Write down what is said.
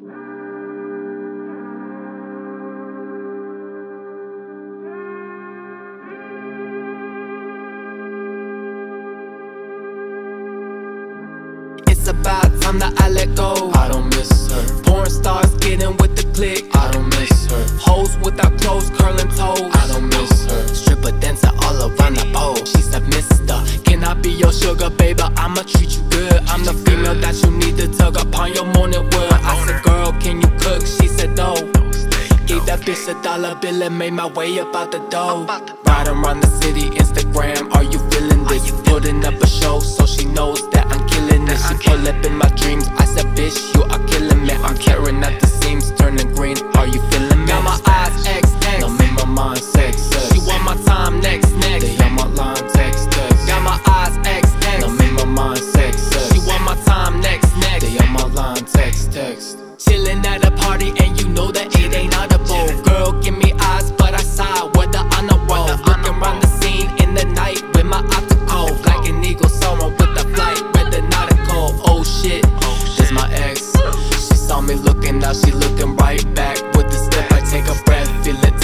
It's about time that I let go. I don't miss her. Porn stars getting with the click. I don't miss her. Hoes without clothes, curling toes. I don't miss her. Stripper dancer all around the pole. She said, Mister, can I be your sugar baby? I'ma treat you good. I'm the female that you need to tug upon your morning It's a dollar bill and made my way up out the door. Ride around the city, Instagram, are you feeling this? Putting up a show so she knows that I'm killing this. She pull up in my dreams, I said, bitch, you are killing me. I'm tearing at the seams, turning green, are you feeling and now she looking right back with the step. I take a breath, feel it